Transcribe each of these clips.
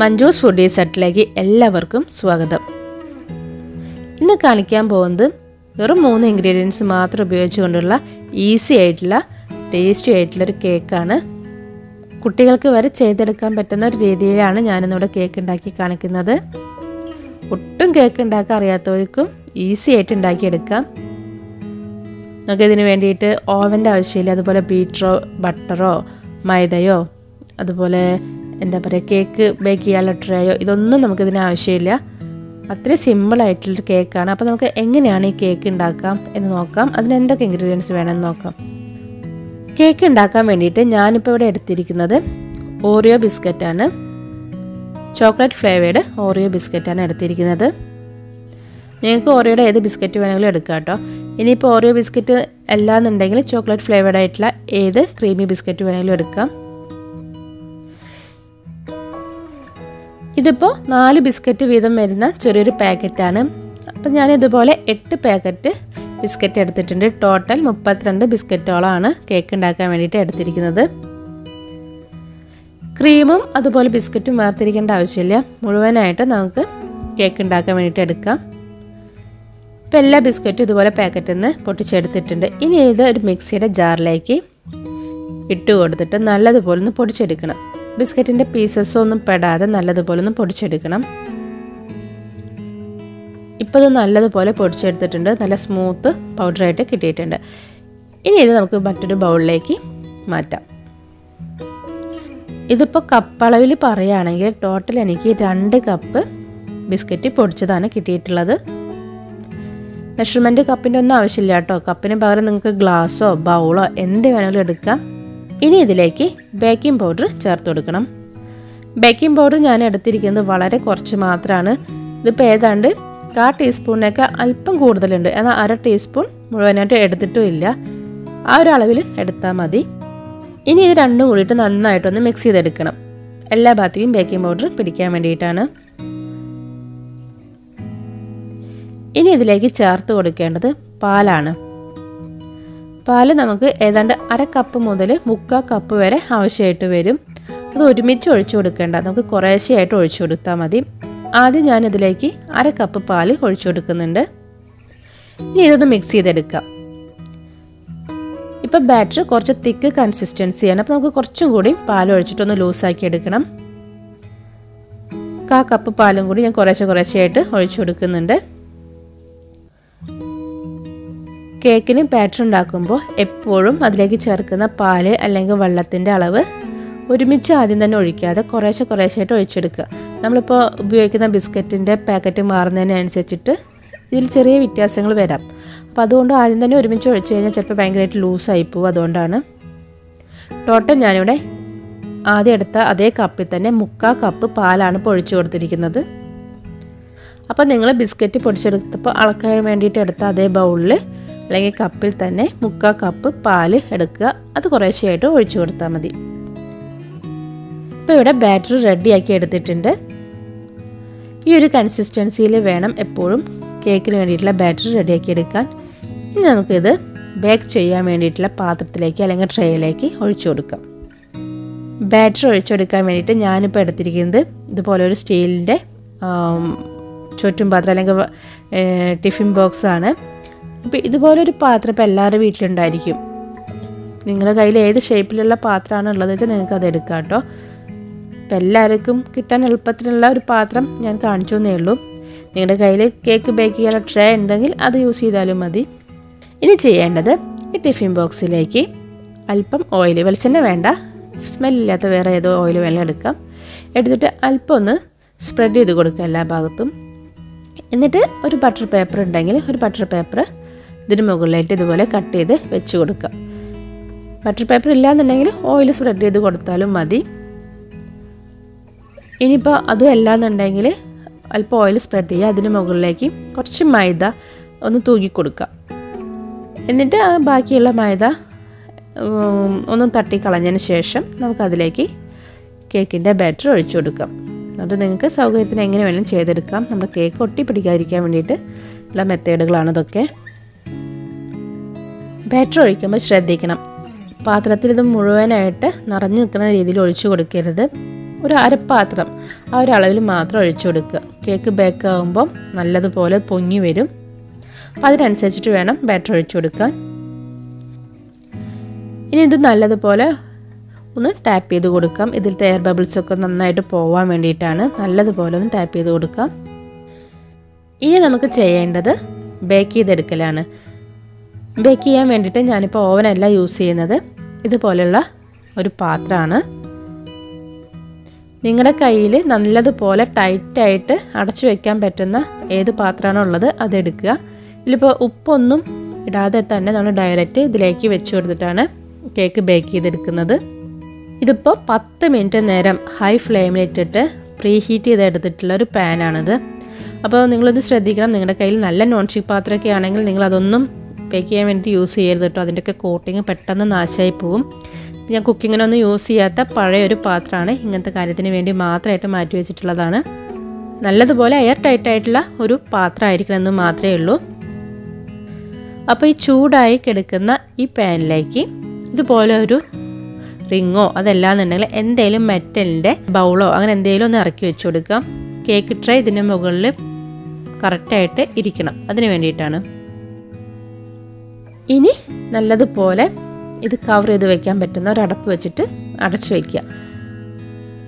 Manju's foodie സെറ്റിലേക്ക് എല്ലാവർക്കും സ്വാഗതം. ഇന്ന് കാണിക്കാൻ പോകുന്നത് വെറും മൂന്ന് ഇൻഗ്രീഡിയൻസ് മാത്രം ഉപയോഗിച്ചുകൊണ്ടുള്ള ഈസി ആയിട്ടുള്ള ടേസ്റ്റി ആയിട്ടുള്ള ഒരു കേക്കാണ് കുട്ടികൾക്ക് വരെ ചെയ്തെടുക്കാൻ പറ്റുന്ന ഒരു രീതിയിലാണ് ഞാനിന്നിവിടെ കേക്ക് ഉണ്ടാക്കി കാണിക്കുന്നത്. ഒട്ടും കേക്ക് ഉണ്ടാക്കാൻ അറിയാത്തവർക്കും ഈസി ആയിട്ട് ഉണ്ടാക്കിയെടുക്കാം. നമുക്ക് ഇതിന് വേണ്ടിയിട്ട് ഓവന്റെ ആവശ്യമില്ല. അതുപോലെ ബീറ്ററോ ബട്ടറോ മൈദയോ അതുപോലെ എന്താ പറയുക കേക്ക് ബേക്ക് ചെയ്യാനുള്ള ട്രേയോ ഇതൊന്നും നമുക്കിതിന് ആവശ്യമില്ല. അത്രയും സിമ്പിളായിട്ടുള്ളൊരു കേക്കാണ്. അപ്പോൾ നമുക്ക് എങ്ങനെയാണ് ഈ കേക്ക് ഉണ്ടാക്കാം എന്ന് നോക്കാം. അതിന് എന്തൊക്കെ ഇൻഗ്രീഡിയൻസ് വേണമെന്ന് നോക്കാം. കേക്ക് ഉണ്ടാക്കാൻ വേണ്ടിയിട്ട് ഞാനിപ്പോൾ ഇവിടെ എടുത്തിരിക്കുന്നത് ഓറിയോ ബിസ്ക്കറ്റാണ്. ചോക്ലേറ്റ് ഫ്ലേവേഡ് ഓറിയോ ബിസ്ക്കറ്റാണ് എടുത്തിരിക്കുന്നത്. നിങ്ങൾക്ക് ഓറിയോയുടെ ഏത് ബിസ്ക്കറ്റ് വേണമെങ്കിലും എടുക്കാം കേട്ടോ. ഇനിയിപ്പോൾ ഓറിയോ ബിസ്ക്കറ്റ് അല്ലാന്നുണ്ടെങ്കിൽ ചോക്ലേറ്റ് ഫ്ലേവേഡ് ആയിട്ടുള്ള ഏത് ക്രീമി ബിസ്ക്കറ്റ് വേണമെങ്കിലും എടുക്കാം. ഇതിപ്പോൾ നാല് ബിസ്ക്കറ്റ് വീതം വരുന്ന ചെറിയൊരു പാക്കറ്റാണ്. അപ്പം ഞാൻ ഇതുപോലെ എട്ട് പാക്കറ്റ് ബിസ്ക്കറ്റ് എടുത്തിട്ടുണ്ട്. ടോട്ടൽ മുപ്പത്തിരണ്ട് ബിസ്ക്കറ്റോളമാണ് കേക്ക് ഉണ്ടാക്കാൻ വേണ്ടിയിട്ട് എടുത്തിരിക്കുന്നത്. ക്രീമും അതുപോലെ ബിസ്ക്കറ്റും വേർതിരിക്കേണ്ട ആവശ്യമില്ല. മുഴുവനായിട്ട് നമുക്ക് കേക്ക് ഉണ്ടാക്കാൻ വേണ്ടിയിട്ട് എടുക്കാം. ഇപ്പം എല്ലാ ബിസ്ക്കറ്റും ഇതുപോലെ പാക്കറ്റിൽ നിന്ന് പൊട്ടിച്ചെടുത്തിട്ടുണ്ട്. ഇനി ഇത് ഒരു മിക്സിയുടെ ജാറിലേക്ക് ഇട്ട് കൊടുത്തിട്ട് നല്ലതുപോലെ ഒന്ന് പൊടിച്ചെടുക്കണം. ബിസ്ക്കറ്റിന്റെ പീസസ് ഒന്നും പെടാതെ നല്ലതുപോലെ ഒന്ന് പൊടിച്ചെടുക്കണം. ഇപ്പോൾ ഇത് നല്ലതുപോലെ പൊടിച്ചെടുത്തിട്ടുണ്ട്. നല്ല സ്മൂത്ത് പൗഡറായിട്ട് കിട്ടിയിട്ടുണ്ട്. ഇനി ഇത് നമുക്ക് മറ്റൊരു ബൗളിലേക്ക് മാറ്റാം. ഇതിപ്പോൾ കപ്പളവിൽ പറയുകയാണെങ്കിൽ ടോട്ടൽ എനിക്ക് രണ്ട് കപ്പ് ബിസ്ക്കറ്റ് പൊടിച്ചതാണ് കിട്ടിയിട്ടുള്ളത്. മെഷർമെന്റ് കപ്പിന്റെ ഒന്നും ആവശ്യമില്ല കേട്ടോ. കപ്പിന് പകരം നിങ്ങൾക്ക് ഗ്ലാസ്സോ ബൗളോ എന്ത് വേണമെങ്കിലും എടുക്കാം. ഇനി ഇതിലേക്ക് ബേക്കിംഗ് പൗഡർ ചേർത്ത് കൊടുക്കണം. ബേക്കിംഗ് പൗഡർ ഞാൻ എടുത്തിരിക്കുന്നത് വളരെ കുറച്ച് മാത്രമാണ് ഇതിപ്പോൾ ഏതാണ്ട് കാ ടീസ്പൂണിനൊക്കെ അല്പം കൂടുതലുണ്ട്. എന്നാൽ അര ടീസ്പൂൺ മുഴുവനായിട്ട് എടുത്തിട്ടും ഇല്ല. ആ ഒരു അളവിൽ എടുത്താൽ മതി. ഇനി ഇത് രണ്ടും കൂടിയിട്ട് നന്നായിട്ടൊന്ന് മിക്സ് ചെയ്തെടുക്കണം. എല്ലാ ഭാഗത്തേക്കും ബേക്കിംഗ് പൗഡർ പിടിക്കാൻ വേണ്ടിയിട്ടാണ്. ഇനി ഇതിലേക്ക് ചേർത്ത് കൊടുക്കേണ്ടത് പാലാണ്. പാൽ നമുക്ക് ഏതാണ്ട് അര കപ്പ് മുതൽ മുക്കാൽ കപ്പ് വരെ ആവശ്യമായിട്ട് വരും. അത് ഒരുമിച്ച് ഒഴിച്ചു കൊടുക്കേണ്ട. നമുക്ക് കുറേശ്ശെയായിട്ട് ഒഴിച്ചു കൊടുത്താൽ മതി. ആദ്യം ഞാനിതിലേക്ക് അര കപ്പ് പാൽ ഒഴിച്ചു കൊടുക്കുന്നുണ്ട്. ഇനി ഇതൊന്ന് മിക്സ് ചെയ്തെടുക്കാം. ഇപ്പം ബാറ്റർ കുറച്ച് തിക്ക് കൺസിസ്റ്റൻസിയാണ് അപ്പോൾ നമുക്ക് കുറച്ചും കൂടി പാൽ ഒഴിച്ചിട്ടൊന്ന് ലൂസാക്കി എടുക്കണം. കാ കപ്പ് പാലും കൂടി ഞാൻ കുറേശ്ശെ കുറേശ്ശെയായിട്ട് ഒഴിച്ചു കൊടുക്കുന്നുണ്ട്. കേക്കിന് ബാറ്റർ ഉണ്ടാക്കുമ്പോൾ എപ്പോഴും അതിലേക്ക് ചേർക്കുന്ന പാൽ അല്ലെങ്കിൽ വെള്ളത്തിന്റെ അളവ് ഒരുമിച്ച് ആദ്യം തന്നെ ഒഴിക്കാതെ കുറേശ്ശെ കുറേശ്ശായിട്ട് ഒഴിച്ചെടുക്കുക. നമ്മളിപ്പോൾ ഉപയോഗിക്കുന്ന ബിസ്ക്കറ്റിന്റെ പാക്കറ്റ് മാറുന്നതിനനുസരിച്ചിട്ട് ഇതിൽ ചെറിയ വ്യത്യാസങ്ങൾ വരാം. അപ്പോൾ അതുകൊണ്ട് ആദ്യം തന്നെ ഒരുമിച്ച് ഒഴിച്ചു കഴിഞ്ഞാൽ ചിലപ്പോൾ ഭയങ്കരമായിട്ട് ലൂസായി പോകും അതുകൊണ്ടാണ് ടോട്ടൽ ഞാനിവിടെ ആദ്യം എടുത്ത അതേ കപ്പിൽ തന്നെ മുക്കാൽ കപ്പ് പാലാണ് ഇപ്പോൾ ഒഴിച്ചു കൊടുത്തിരിക്കുന്നത്. അപ്പോൾ നിങ്ങൾ ബിസ്ക്കറ്റ് പൊടിച്ചെടുത്തപ്പോൾ അളക്കാൻ വേണ്ടിയിട്ട് എടുത്ത അതേ ബൗളിൽ അല്ലെങ്കിൽ കപ്പിൽ തന്നെ മുക്കാൽ കപ്പ് പാൽ എടുക്കുക. അത് കുറേശ്ശെയായിട്ട് ഒഴിച്ചു കൊടുത്താൽ മതി. ഇപ്പോൾ ഇവിടെ ബാറ്റർ റെഡിയാക്കി എടുത്തിട്ടുണ്ട്. ഈ ഒരു കൺസിസ്റ്റൻസിയിൽ വേണം എപ്പോഴും കേക്കിന് വേണ്ടിയിട്ടുള്ള ബാറ്റർ റെഡിയാക്കി എടുക്കാൻ. ഇനി നമുക്കിത് ബേക്ക് ചെയ്യാൻ വേണ്ടിയിട്ടുള്ള പാത്രത്തിലേക്ക് അല്ലെങ്കിൽ ട്രേയിലേക്ക് ഒഴിച്ചു കൊടുക്കാം. ബാറ്റർ ഒഴിച്ചെടുക്കാൻ വേണ്ടിയിട്ട് ഞാനിപ്പോൾ എടുത്തിരിക്കുന്നത് ഇതുപോലെ ഒരു സ്റ്റീലിന്റെ ചുറ്റും പാത്രം അല്ലെങ്കിൽ ടിഫിൻ ബോക്സ് ആണ് അപ്പോൾ ഇതുപോലൊരു പാത്രം ഇപ്പോൾ എല്ലാവരുടെ വീട്ടിലുണ്ടായിരിക്കും. നിങ്ങളുടെ കയ്യിൽ ഏത് ഷേപ്പിലുള്ള പാത്രമാണ് ഉള്ളത് വെച്ചാൽ നിങ്ങൾക്ക് അത് എടുക്കാം കേട്ടോ ഇപ്പം എല്ലാവർക്കും കിട്ടാൻ എളുപ്പത്തിലുള്ള ഒരു പാത്രം ഞാൻ കാണിച്ചു എന്നേ ഉള്ളൂ. നിങ്ങളുടെ കയ്യിൽ കേക്ക് ബേക്ക് ചെയ്യാനുള്ള ട്രേ ഉണ്ടെങ്കിൽ അത് യൂസ് ചെയ്താലും മതി. ഇനി ചെയ്യേണ്ടത് ഈ ടിഫിൻ ബോക്സിലേക്ക് അല്പം ഓയിൽ വെളിച്ചെണ്ണ വേണ്ട. സ്മെല്ലില്ലാത്ത വേറെ ഏതോ ഓയിൽ വേണം എടുക്കാം. എടുത്തിട്ട് അല്പം ഒന്ന് സ്പ്രെഡ് ചെയ്ത് കൊടുക്കുക എല്ലാ ഭാഗത്തും. എന്നിട്ട് ഒരു ബട്ടർ പേപ്പർ ഉണ്ടെങ്കിൽ ഒരു ബട്ടർ പേപ്പർ ഇതിന് മുകളിലായിട്ട് ഇതുപോലെ കട്ട് ചെയ്ത് വെച്ച് കൊടുക്കുക. ബട്ടർ പേപ്പർ ഇല്ലാന്നുണ്ടെങ്കിൽ ഓയിൽ സ്പ്രെഡ് ചെയ്ത് കൊടുത്താലും മതി. ഇനിയിപ്പോൾ അതും അല്ലാന്നുണ്ടെങ്കിൽ അല്പം ഓയിൽ സ്പ്രെഡ് ചെയ്യുക. അതിന് മുകളിലേക്ക് കുറച്ച് മൈദ ഒന്ന് തൂക്കി കൊടുക്കുക. എന്നിട്ട് ആ ബാക്കിയുള്ള മൈദ ഒന്ന് തട്ടി തട്ടിക്കളഞ്ഞതിന് ശേഷം നമുക്കതിലേക്ക് കേക്കിന്റെ ബാറ്റർ ഒഴിച്ചു കൊടുക്കാം. അത് നിങ്ങൾക്ക് സൗകര്യത്തിന് എങ്ങനെ വേണമെങ്കിലും ചെയ്തെടുക്കാം. നമ്മുടെ കേക്ക് ഒട്ടി പിടിക്കാതിരിക്കാൻ വേണ്ടിയിട്ട് ഉള്ള മെത്തേഡുകളാണ് ഇതൊക്കെ. ബാറ്റർ ഒഴിക്കുമ്പോൾ ശ്രദ്ധിക്കണം. പാത്രത്തിൽ ഇത് മുഴുവനായിട്ട് നിറഞ്ഞു നിൽക്കുന്ന രീതിയിൽ ഒഴിച്ചു കൊടുക്കരുത്. ഒരു അരപ്പാത്രം ആ ഒരു അളവിൽ മാത്രം ഒഴിച്ചു കൊടുക്കുക. കേക്ക് ബേക്ക് ആകുമ്പം നല്ലതുപോലെ പൊങ്ങി വരും. അപ്പം അതിനനുസരിച്ചിട്ട് വേണം ബാറ്റർ ഒഴിച്ചു കൊടുക്കാൻ. ഇനി ഇത് നല്ലതുപോലെ ഒന്ന് ടാപ്പ് ചെയ്ത് കൊടുക്കാം. ഇതിലത്തെ എയർ ബബിൾസ് ഒക്കെ നന്നായിട്ട് പോവാൻ വേണ്ടിയിട്ടാണ് നല്ലതുപോലെ ഒന്ന് ടാപ്പ് ചെയ്ത് കൊടുക്കാം. ഇനി നമുക്ക് ചെയ്യേണ്ടത് ബേക്ക് ചെയ്തെടുക്കലാണ്. ബേക്ക് ചെയ്യാൻ വേണ്ടിയിട്ട് ഞാനിപ്പോൾ ഓവനല്ല യൂസ് ചെയ്യുന്നത്. ഇതുപോലെയുള്ള ഒരു പാത്രമാണ്. നിങ്ങളുടെ കയ്യിൽ നല്ലതുപോലെ ടൈറ്റായിട്ട് അടച്ചു വയ്ക്കാൻ പറ്റുന്ന ഏത് പാത്രമാണോ ഉള്ളത് അതെടുക്കുക ഇതിലിപ്പോൾ ഉപ്പൊന്നും ഇടാതെ തന്നെ നമ്മൾ ഡയറക്റ്റ് ഇതിലേക്ക് വെച്ച് കൊടുത്തിട്ടാണ് കേക്ക് ബേക്ക് ചെയ്തെടുക്കുന്നത്. ഇതിപ്പോൾ പത്ത് മിനിറ്റ് നേരം ഹൈ ഫ്ലെയിമിലിട്ടിട്ട് പ്രീ ഹീറ്റ് ചെയ്തെടുത്തിട്ടുള്ള ഒരു പാനാണിത് അപ്പോൾ നിങ്ങളിത് ശ്രദ്ധിക്കണം. നിങ്ങളുടെ കയ്യിൽ നല്ല നോൺ സ്റ്റിക്ക് പാത്രമൊക്കെ ആണെങ്കിൽ നിങ്ങൾ അതൊന്നും ബേക്ക് ചെയ്യാൻ വേണ്ടി യൂസ് ചെയ്യരുത് കേട്ടോ. അതിന്റെയൊക്കെ കോട്ടിങ് പെട്ടെന്ന് നാശമായി പോവും. ഞാൻ കുക്കിങ്ങിനൊന്നും യൂസ് ചെയ്യാത്ത പഴയ ഒരു പാത്രമാണ്. ഇങ്ങനത്തെ കാര്യത്തിന് വേണ്ടി മാത്രമായിട്ട് മാറ്റി വെച്ചിട്ടുള്ളതാണ്. നല്ലതുപോലെ എയർ ടൈറ്റ് ആയിട്ടുള്ള ഒരു പാത്രമായിരിക്കണം എന്ന് മാത്രമേ ഉള്ളൂ. അപ്പോൾ ഈ ചൂടായി കിടക്കുന്ന ഈ പാനിലേക്ക് ഇതുപോലെ ഒരു റിങ്ങോ അതല്ലാന്നുണ്ടെങ്കിൽ എന്തെങ്കിലും മെറ്റലിന്റെ ബൗളോ അങ്ങനെ എന്തെങ്കിലും ഒന്ന് ഇറക്കി വെച്ച് കൊടുക്കാം. കേക്ക് ട്രേ ഇതിന്റെ മുകളിൽ കറക്റ്റായിട്ട് ഇരിക്കണം. അതിന് വേണ്ടിയിട്ടാണ്. ഇനി നല്ലതുപോലെ ഇത് കവർ ചെയ്ത് വെക്കാൻ പറ്റുന്ന ഒരു അടപ്പ് വെച്ചിട്ട് അടച്ചു വയ്ക്കുക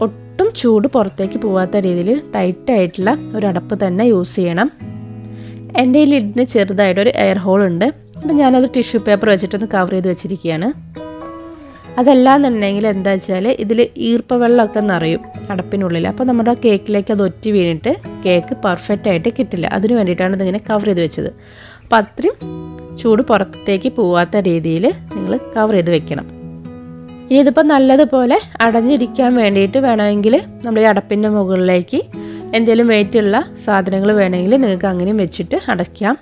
ഒട്ടും ചൂട് പുറത്തേക്ക് പോവാത്ത രീതിയിൽ ടൈറ്റായിട്ടുള്ള ഒരു അടപ്പ് തന്നെ യൂസ് ചെയ്യണം. എന്റെ ഈ ലിഡിന് ചെറുതായിട്ടൊരു എയർ ഹോൾ ഉണ്ട്. അപ്പം ഞാനത് ടിഷ്യൂ പേപ്പർ വെച്ചിട്ടൊന്ന് കവർ ചെയ്ത് വെച്ചിരിക്കുകയാണ്. അതല്ലാന്നുണ്ടെങ്കിൽ എന്താ വെച്ചാൽ ഇതിൽ ഈർപ്പവെള്ളമൊക്കെ നിറയും അടപ്പിനുള്ളിൽ. അപ്പോൾ നമ്മുടെ കേക്കിലേക്ക് അത് ഒറ്റി വീണിട്ട് കേക്ക് പെർഫെക്റ്റ് ആയിട്ട് കിട്ടില്ല. അതിന് വേണ്ടിയിട്ടാണ് ഇതിങ്ങനെ കവർ ചെയ്ത് വെച്ചത്. അപ്പോൾ അത്രയും ചൂട് പുറത്തേക്ക് പോവാത്ത രീതിയിൽ നിങ്ങൾ കവർ ചെയ്ത് വെക്കണം. ഇനി ഇതിപ്പോൾ നല്ലതുപോലെ അടഞ്ഞിരിക്കാൻ വേണ്ടിയിട്ട് വേണമെങ്കിൽ നമ്മൾ ഈ അടപ്പിന്റെ മുകളിലേക്ക് എന്തെങ്കിലും വെയിറ്റുള്ള സാധനങ്ങൾ വേണമെങ്കിൽ നിങ്ങൾക്ക് അങ്ങനെയും വെച്ചിട്ട് അടയ്ക്കാം.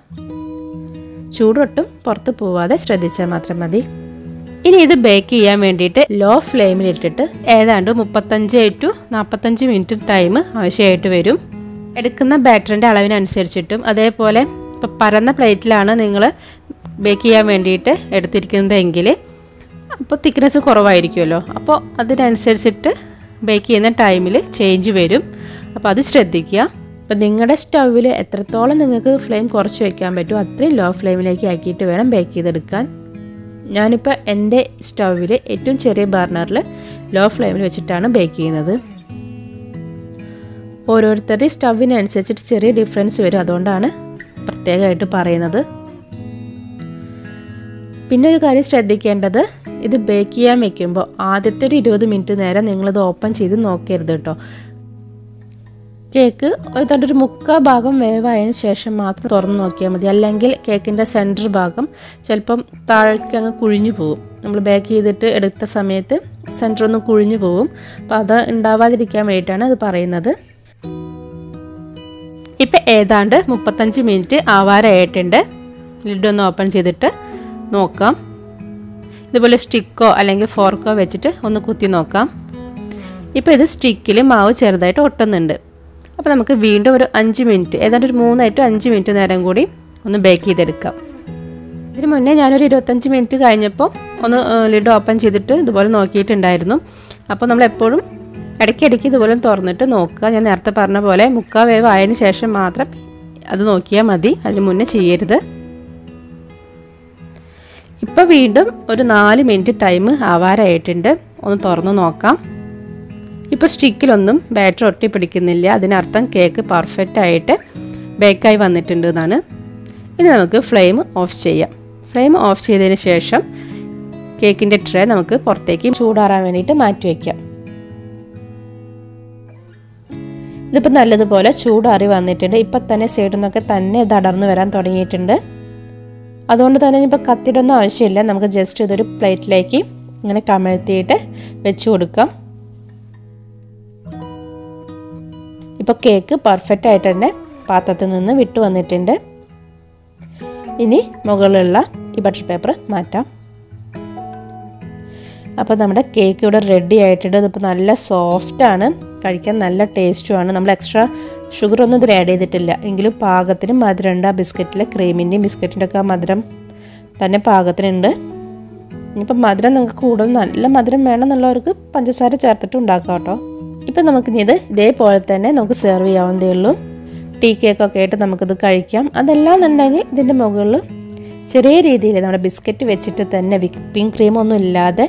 ചൂടൊട്ടും പുറത്ത് പോവാതെ ശ്രദ്ധിച്ചാൽ മാത്രം മതി. ഇനി ഇത് ബേക്ക് ചെയ്യാൻ വേണ്ടിയിട്ട് ലോ ഫ്ലെയിമിൽ ഇട്ടിട്ട് ഏതാണ്ട് മുപ്പത്തഞ്ച് ടു നാൽപ്പത്തഞ്ച് മിനിറ്റ് ടൈം ആവശ്യമായിട്ട് വരും. എടുക്കുന്ന ബാറ്ററിന്റെ അളവിനനുസരിച്ചിട്ടും അതേപോലെ ഇപ്പോൾ പരന്ന പ്ലേറ്റിലാണ് നിങ്ങൾ ബേക്ക് ചെയ്യാൻ വേണ്ടിയിട്ട് എടുത്തിരിക്കുന്നതെങ്കിൽ അപ്പോൾ തിക്നെസ് കുറവായിരിക്കുമല്ലോ. അപ്പോൾ അതിനനുസരിച്ചിട്ട് ബേക്ക് ചെയ്യുന്ന ടൈമിൽ ചേഞ്ച് വരും. അപ്പോൾ അത് ശ്രദ്ധിക്കുക. അപ്പോൾ നിങ്ങളുടെ സ്റ്റൗവിൽ എത്രത്തോളം നിങ്ങൾക്ക് ഫ്ലെയിം കുറച്ച് വയ്ക്കാൻ പറ്റുമോ അത്രയും ലോ ഫ്ലെയിമിലേക്ക് ആക്കിയിട്ട് വേണം ബേക്ക് ചെയ്തെടുക്കാൻ. ഞാനിപ്പോൾ എന്റെ സ്റ്റൗവിൽ ഏറ്റവും ചെറിയ ബർണറിൽ ലോ ഫ്ലെയിമിൽ വെച്ചിട്ടാണ് ബേക്ക് ചെയ്യുന്നത്. ഓരോരുത്തരുടെ സ്റ്റൗവിനനുസരിച്ചിട്ട് ചെറിയ ഡിഫറൻസ് വരും. അതുകൊണ്ടാണ് പ്രത്യേകമായിട്ട് പറയുന്നത്. പിന്നെ ഒരു കാര്യം ശ്രദ്ധിക്കേണ്ടത് ഇത് ബേക്ക് ചെയ്യാൻ വെക്കുമ്പോൾ ആദ്യത്തെ ഒരു ഇരുപത് മിനിറ്റ് നേരം നിങ്ങളിത് ഓപ്പൺ ചെയ്ത് നോക്കരുത് കേട്ടോ കേക്ക് ഏതാണ്ട് ഒരു മുക്കാൽ ഭാഗം വേവായതിന് ശേഷം മാത്രം തുറന്ന് നോക്കിയാൽ മതി. അല്ലെങ്കിൽ കേക്കിന്റെ സെന്റർ ഭാഗം ചിലപ്പം താഴേക്ക് അങ്ങ് കുഴിഞ്ഞു പോകും. നമ്മൾ ബേക്ക് ചെയ്തിട്ട് എടുത്ത സമയത്ത് സെന്റർ ഒന്ന് കുഴിഞ്ഞു പോകും. അപ്പോൾ അത് ഉണ്ടാവാതിരിക്കാൻ വേണ്ടിയിട്ടാണ് അത് പറയുന്നത്. ഇപ്പം ഏതാണ്ട് മുപ്പത്തഞ്ച് മിനിറ്റ് ആവാറായിട്ടുണ്ട്. ലിഡൊന്ന് ഓപ്പൺ ചെയ്തിട്ട് നോക്കാം. ഇതുപോലെ സ്റ്റിക്കോ അല്ലെങ്കിൽ ഫോർക്കോ വെച്ചിട്ട് ഒന്ന് കുത്തി നോക്കാം. ഇപ്പോൾ ഇത് സ്റ്റിക്കിൽ മാവ് ചെറുതായിട്ട് ഒട്ടുന്നുണ്ട്. അപ്പോൾ നമുക്ക് വീണ്ടും ഒരു അഞ്ച് മിനിറ്റ് ഏതാണ്ട് ഒരു മൂന്നായിട്ട് അഞ്ച് മിനിറ്റ് നേരം കൂടി ഒന്ന് ബേക്ക് ചെയ്തെടുക്കാം. ഇതിന് മുന്നേ ഞാനൊരു ഇരുപത്തഞ്ച് മിനിറ്റ് കഴിഞ്ഞപ്പോൾ ഒന്ന് ലിഡ് ഓപ്പൺ ചെയ്തിട്ട് ഇതുപോലെ നോക്കിയിട്ടുണ്ടായിരുന്നു. അപ്പോൾ നമ്മൾ എപ്പോഴും ഇടയ്ക്കിടയ്ക്ക് ഇതുപോലെ തുറന്നിട്ട് നോക്കുക. ഞാൻ നേരത്തെ പറഞ്ഞ പോലെ മുക്കാൽ വേവ് ആയതിനു ശേഷം മാത്രം അത് നോക്കിയാൽ മതി. അതിന് മുന്നേ ചെയ്യരുത്. ഇപ്പോൾ വീണ്ടും ഒരു നാല് മിനിറ്റ് ടൈം ആവാറായിട്ടുണ്ട്. ഒന്ന് തുറന്ന് നോക്കാം. ഇപ്പോൾ സ്റ്റിക്കിലൊന്നും ബാറ്റർ ഒട്ടി പിടിക്കുന്നില്ല അതിനർത്ഥം കേക്ക് പെർഫെക്റ്റ് ആയിട്ട് ബേക്കായി വന്നിട്ടുണ്ട് എന്നാണ്. ഇനി നമുക്ക് ഫ്ലെയിം ഓഫ് ചെയ്യാം. ഫ്ലെയിം ഓഫ് ചെയ്തതിന് ശേഷം കേക്കിന്റെ ട്രേ നമുക്ക് പുറത്തേക്ക് ചൂടാറാൻ വേണ്ടിയിട്ട് മാറ്റി വയ്ക്കാം ഇതിപ്പോൾ നല്ലതുപോലെ ചൂടാറി വന്നിട്ടുണ്ട്. ഇപ്പം തന്നെ സൈഡിൽ നിന്നൊക്കെ തന്നെ ഇത് അടർന്നു വരാൻ തുടങ്ങിയിട്ടുണ്ട്. അതുകൊണ്ട് തന്നെ ഇപ്പോൾ കത്തിയിടൊന്നും ആവശ്യമില്ല. നമുക്ക് ജസ്റ്റ് ഇതൊരു പ്ലേറ്റിലേക്ക് ഇങ്ങനെ കമഴ്ത്തിയിട്ട് വെച്ച് കൊടുക്കാം. ഇപ്പോൾ കേക്ക് പെർഫെക്റ്റ് ആയിട്ട് തന്നെ പാത്രത്തിൽ നിന്ന് വിട്ടു വന്നിട്ടുണ്ട്. ഇനി മുകളിലുള്ള ഈ ബട്ടർ പേപ്പർ മാറ്റാം. അപ്പോൾ നമ്മുടെ കേക്ക് ഇവിടെ റെഡി ആയിട്ടുണ്ട്. ഇതിപ്പോൾ നല്ല സോഫ്റ്റാണ് കഴിക്കാൻ നല്ല ടേസ്റ്റുമാണ്. നമ്മൾ എക്സ്ട്രാ ഷുഗർ ഒന്നും ഇതിൽ ആഡ് ചെയ്തിട്ടില്ല. എങ്കിലും പാകത്തിന് മധുരമുണ്ട് ആ ബിസ്ക്കറ്റിലെ ക്രീമിന്റെയും ബിസ്ക്കറ്റിന്റെ ഒക്കെ മധുരം തന്നെ പാകത്തിനുണ്ട്. ഇനിയിപ്പോൾ മധുരം നിങ്ങൾക്ക് കൂടുതൽ നല്ല മധുരം വേണമെന്നുള്ളവർക്ക് പഞ്ചസാര ചേർത്തിട്ട് ഉണ്ടാക്കാം കേട്ടോ. ഇപ്പം നമുക്കിത് ഇതേപോലെ തന്നെ നമുക്ക് സെർവ് ചെയ്യാവുന്നതേ ഉള്ളൂ. ടീ കേക്ക് ഒക്കെ ആയിട്ട് നമുക്കിത് കഴിക്കാം. അതല്ലാന്നുണ്ടെങ്കിൽ ഇതിന്റെ മുകളിൽ ചെറിയ രീതിയിൽ നമ്മുടെ ബിസ്ക്കറ്റ് വെച്ചിട്ട് തന്നെ വിപ്പിംഗ് ക്രീമൊന്നും ഇല്ലാതെ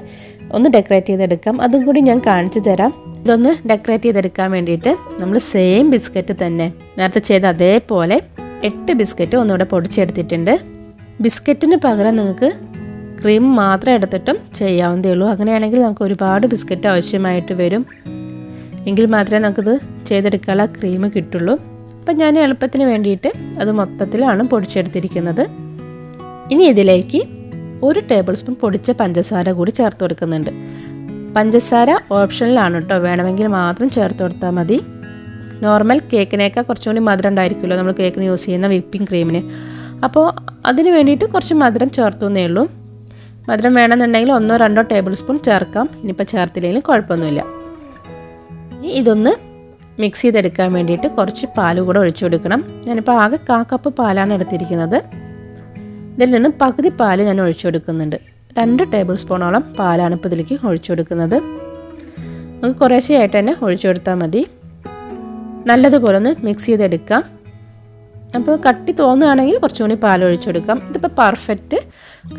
ഒന്ന് ഡെക്കറേറ്റ് ചെയ്തെടുക്കാം. അതും കൂടി ഞാൻ കാണിച്ചു തരാം. ഇതൊന്ന് ഡെക്കറേറ്റ് ചെയ്തെടുക്കാൻ വേണ്ടിയിട്ട് നമ്മൾ സെയിം ബിസ്ക്കറ്റ് തന്നെ നേരത്തെ ചെയ്ത അതേപോലെ എട്ട് ബിസ്ക്കറ്റ് ഒന്നുകൂടെ പൊടിച്ചെടുത്തിട്ടുണ്ട്. ബിസ്ക്കറ്റിന് പകരം നിങ്ങൾക്ക് ക്രീം മാത്രം എടുത്തിട്ടും ചെയ്യാവുന്നതേ ഉള്ളൂ. അങ്ങനെയാണെങ്കിൽ നമുക്ക് ഒരുപാട് ബിസ്ക്കറ്റ് ആവശ്യമായിട്ട് വരും. എങ്കിൽ മാത്രമേ നമുക്കിത് ചെയ്തെടുക്കാനുള്ള ക്രീം കിട്ടുള്ളൂ. അപ്പം ഞാൻ എളുപ്പത്തിന് വേണ്ടിയിട്ട് അത് മൊത്തത്തിലാണ് പൊടിച്ചെടുത്തിരിക്കുന്നത്. ഇനി ഇതിലേക്ക് ഒരു ടേബിൾ സ്പൂൺ പൊടിച്ച പഞ്ചസാര കൂടി ചേർത്ത് കൊടുക്കുന്നുണ്ട്. പഞ്ചസാര ഓപ്ഷനിലാണ് കേട്ടോ വേണമെങ്കിൽ മാത്രം ചേർത്ത് കൊടുത്താൽ മതി. നോർമൽ കേക്കിനേക്കാൾ കുറച്ചും കൂടി മധുരം ഉണ്ടായിരിക്കുമല്ലോ. നമ്മൾ കേക്കിന് യൂസ് ചെയ്യുന്ന വിപ്പിംഗ് ക്രീമിന് അപ്പോൾ അതിന് വേണ്ടിയിട്ട് കുറച്ച് മധുരം ചേർത്തു എന്നേ ഉള്ളൂ. മധുരം വേണമെന്നുണ്ടെങ്കിൽ ഒന്നോ രണ്ടോ ടേബിൾ സ്പൂൺ ചേർക്കാം. ഇനിയിപ്പോൾ ചേർത്തില്ലെങ്കിലും കുഴപ്പമൊന്നുമില്ല. ഇനി ഇതൊന്ന് മിക്സ് ചെയ്തെടുക്കാൻ വേണ്ടിയിട്ട് കുറച്ച് പാൽ കൂടെ ഒഴിച്ചു കൊടുക്കണം. ഞാനിപ്പോൾ ആകെ കാ കപ്പ് പാലാണ് എടുത്തിരിക്കുന്നത്. ഇതിൽ നിന്ന് പകുതി പാൽ ഞാൻ ഒഴിച്ചു കൊടുക്കുന്നുണ്ട്. രണ്ട് ടേബിൾ സ്പൂണോളം പാലാണ് ഇപ്പോൾ ഇതിലേക്ക് ഒഴിച്ചു കൊടുക്കുന്നത്. നമുക്ക് കുറേശ്ശെയായിട്ട് തന്നെ ഒഴിച്ചു കൊടുത്താൽ മതി. നല്ലതുപോലെ ഒന്ന് മിക്സ് ചെയ്തെടുക്കാം. അപ്പോൾ കട്ടി തോന്നുകയാണെങ്കിൽ കുറച്ചുകൂടി പാൽ ഒഴിച്ചു കൊടുക്കാം. ഇതിപ്പോൾ പെർഫെക്റ്റ്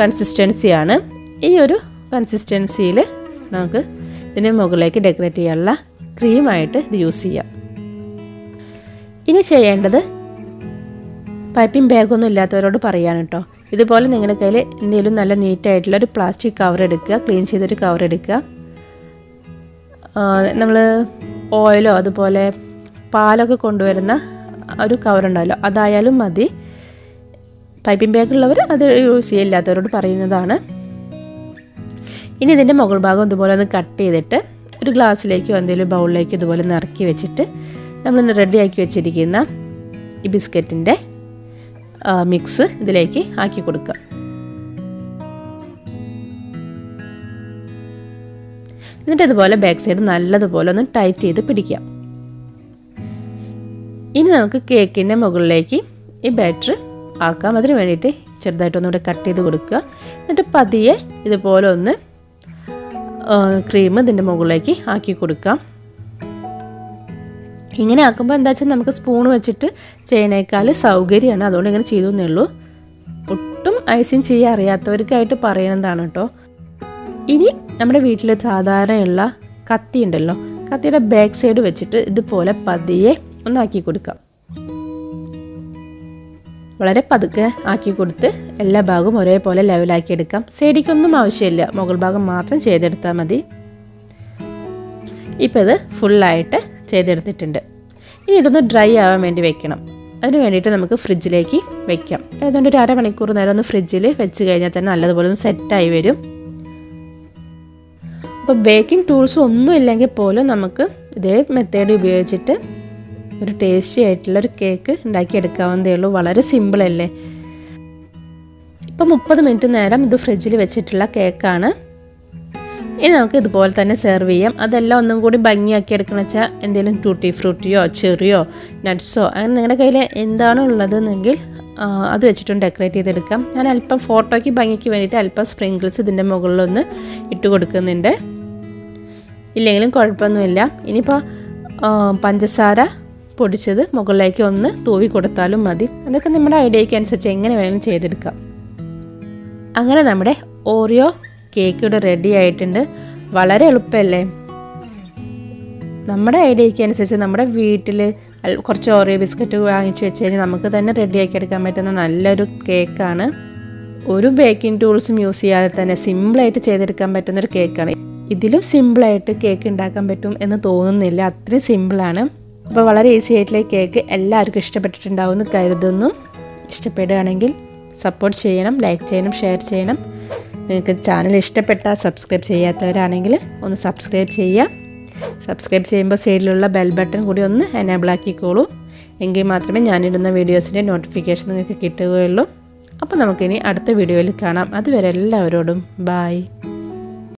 കൺസിസ്റ്റൻസിയാണ് ഈ ഒരു കൺസിസ്റ്റൻസിയിൽ നമുക്ക് ഇതിന് മുകളിലേക്ക് ഡെക്കറേറ്റ് ചെയ്യാനുള്ള ക്രീമായിട്ട് ഇത് യൂസ് ചെയ്യാം. ഇനി ചെയ്യേണ്ടത് പൈപ്പിംഗ് ബാഗൊന്നും ഇല്ലാത്തവരോട് പറയാണ് കേട്ടോ ഇതുപോലെ നിങ്ങളുടെ കയ്യിൽ എന്തെങ്കിലും നല്ല നീറ്റായിട്ടുള്ള ഒരു പ്ലാസ്റ്റിക് കവർ എടുക്കുക ക്ലീൻ ചെയ്തൊരു കവർ എടുക്കുക. നമ്മൾ ഓയിലോ അതുപോലെ പാലൊക്കെ കൊണ്ടുവരുന്ന ഒരു കവർ ഉണ്ടാവല്ലോ അതായാലും മതി. പൈപ്പിംഗ് ബാഗുള്ളവർ അത് യൂസ് ചെയ്യില്ലാത്തവരോട് പറയുന്നതാണ്. ഇനി ഇതിന്റെ മുകൾ ഭാഗം ഇതുപോലെ ഒന്ന് കട്ട് ചെയ്തിട്ട് ഒരു ഗ്ലാസ്സിലേക്കോ എന്തെങ്കിലും ബൗളിലേക്കോ ഇതുപോലെ നിറക്കി വെച്ചിട്ട് നമ്മൾ റെഡിയാക്കി വെച്ചിരിക്കുന്ന ഈ ബിസ്ക്കറ്റിന്റെ മിക്സ് ഇതിലേക്ക് ആക്കി കൊടുക്കുക. എന്നിട്ട് ഇതുപോലെ ബാക്ക് സൈഡ് നല്ലതുപോലെ ഒന്ന് ടൈറ്റ് ചെയ്ത് പിടിക്കാം ഇനി നമുക്ക് കേക്കിന്റെ മുകളിലേക്ക് ഈ ബാറ്റർ ആക്കാം. അതിന് വേണ്ടിയിട്ട് ചെറുതായിട്ടൊന്നുകൂടെ കട്ട് ചെയ്ത് കൊടുക്കുക. എന്നിട്ട് പതിയെ ഇതുപോലെ ഒന്ന് ക്രീം ഇതിന്റെ മുകളിലേക്ക് ആക്കി കൊടുക്കാം. ഇങ്ങനെ ആക്കുമ്പോൾ എന്താ വെച്ചാൽ നമുക്ക് സ്പൂൺ വെച്ചിട്ട് ചെയ്യണേക്കാൾ സൗകര്യമാണ്. അതുകൊണ്ട് ഇങ്ങനെ ചെയ്തു എന്നേ ഉള്ളൂ. ഒട്ടും ഐസിങ് ചെയ്യാൻ അറിയാത്തവർക്കായിട്ട് പറയുന്നതാണ് കേട്ടോ. ഇനി നമ്മുടെ വീട്ടിൽ സാധാരണയുള്ള കത്തി ഉണ്ടല്ലോ. കത്തിയുടെ ബാക്ക് സൈഡ് വെച്ചിട്ട് ഇതുപോലെ പതിയെ ഒന്നാക്കി കൊടുക്കാം. വളരെ പതുക്കെ ആക്കി കൊടുത്ത് എല്ലാ ഭാഗവും ഒരേപോലെ ലെവലാക്കി എടുക്കാം. സൈഡിക്കൊന്നും ആവശ്യമില്ല. മുകൾ ഭാഗം മാത്രം ചെയ്തെടുത്താൽ മതി. ഇപ്പോൾ ഇത് ഫുള്ളായിട്ട് ചെയ്തെടുത്തിട്ടുണ്ട്. ഇനി ഇതൊന്ന് ഡ്രൈ ആവാൻ വേണ്ടി വെക്കണം. അതിന് വേണ്ടിയിട്ട് നമുക്ക് ഫ്രിഡ്ജിലേക്ക് വെക്കാം. ഏതാണ്ട് ഒരു അരമണിക്കൂർ നേരം ഒന്ന് ഫ്രിഡ്ജിൽ വെച്ച് കഴിഞ്ഞാൽ തന്നെ നല്ലതുപോലെ ഒന്ന് സെറ്റായി വരും. അപ്പോൾ ബേക്കിംഗ് ടൂൾസ് ഒന്നും ഇല്ലെങ്കിൽ പോലും നമുക്ക് ഇതേ മെത്തേഡ് ഉപയോഗിച്ചിട്ട് ഒരു ടേസ്റ്റി ആയിട്ടുള്ള ഒരു കേക്ക് ഉണ്ടാക്കിയെടുക്കാവുന്നതേ ഉള്ളൂ. വളരെ സിമ്പിളല്ലേ ഇപ്പം മുപ്പത് മിനിറ്റ് നേരം ഇത് ഫ്രിഡ്ജിൽ വെച്ചിട്ടുള്ള കേക്കാണ് ഇനി നമുക്ക് ഇതുപോലെ തന്നെ സെർവ് ചെയ്യാം. അതെല്ലാം ഒന്നും കൂടി ഭംഗിയാക്കി എടുക്കണം വെച്ചാൽ എന്തെങ്കിലും ടൂട്ടി ഫ്രൂട്ടിയോ ചെറിയോ നട്ട്സോ അങ്ങനെ നിങ്ങളുടെ കയ്യിൽ എന്താണോ ഉള്ളതെന്നെങ്കിൽ അത് വെച്ചിട്ടും ഡെക്കറേറ്റ് ചെയ്തെടുക്കാം. ഞാൻ അല്പം ഫോട്ടോയ്ക്ക് ഭംഗിക്ക് വേണ്ടിയിട്ട് അല്പം സ്പ്രിങ്കിൾസ് ഇതിന്റെ മുകളിലൊന്ന് ഇട്ട് കൊടുക്കുന്നുണ്ട്. ഇല്ലെങ്കിലും കുഴപ്പമൊന്നുമില്ല. ഇനിയിപ്പോൾ പഞ്ചസാര പൊടിച്ചത് മുകളിലേക്ക് ഒന്ന് തൂവി കൊടുത്താലും മതി. അതൊക്കെ നമ്മുടെ ഐഡിയയ്ക്ക് അനുസരിച്ച് എങ്ങനെ വേണമെങ്കിലും ചെയ്തെടുക്കാം. അങ്ങനെ നമ്മുടെ ഓറിയോ കേക്ക് ഇവിടെ റെഡി ആയിട്ടുണ്ട്. വളരെ എളുപ്പമല്ലേ? നമ്മുടെ ഐഡിയയ്ക്ക് അനുസരിച്ച് നമ്മുടെ വീട്ടിൽ കുറച്ച് ഓറിയോ ബിസ്ക്കറ്റ് വാങ്ങിച്ചു വെച്ച് കഴിഞ്ഞാൽ നമുക്ക് തന്നെ റെഡിയാക്കി എടുക്കാൻ പറ്റുന്ന നല്ലൊരു കേക്കാണ്. ഒരു ബേക്കിംഗ് ടൂൾസും യൂസ് ചെയ്യാതെ തന്നെ സിമ്പിളായിട്ട് ചെയ്തെടുക്കാൻ പറ്റുന്ന ഒരു കേക്കാണ്. ഇതിലും സിമ്പിളായിട്ട് കേക്ക് ഉണ്ടാക്കാൻ പറ്റും എന്ന് തോന്നുന്നില്ല. അത്രയും സിമ്പിളാണ് അപ്പോൾ വളരെ ഈസി ആയിട്ടുള്ള കേക്ക് എല്ലാവർക്കും ഇഷ്ടപ്പെട്ടിട്ടുണ്ടാവും എന്ന് കരുതുന്നു. ഇഷ്ടപ്പെടുകയാണെങ്കിൽ സപ്പോർട്ട് ചെയ്യണം ലൈക്ക് ചെയ്യണം ഷെയർ ചെയ്യണം. നിങ്ങൾക്ക് ചാനൽ ഇഷ്ടപ്പെട്ട സബ്സ്ക്രൈബ് ചെയ്യാത്തവരാണെങ്കിൽ ഒന്ന് സബ്സ്ക്രൈബ് ചെയ്യുക. സബ്സ്ക്രൈബ് ചെയ്യുമ്പോൾ സൈഡിലുള്ള ബെൽ ബട്ടൺ കൂടി ഒന്ന് എനേബിൾ ആക്കിക്കോളൂ. എങ്കിൽ മാത്രമേ ഞാനിടുന്ന വീഡിയോസിന്റെ നോട്ടിഫിക്കേഷൻ നിങ്ങൾക്ക് കിട്ടുകയുള്ളൂ. അപ്പോൾ നമുക്കിനി അടുത്ത വീഡിയോയിൽ കാണാം. അതുവരെ എല്ലാവരോടും ബായ്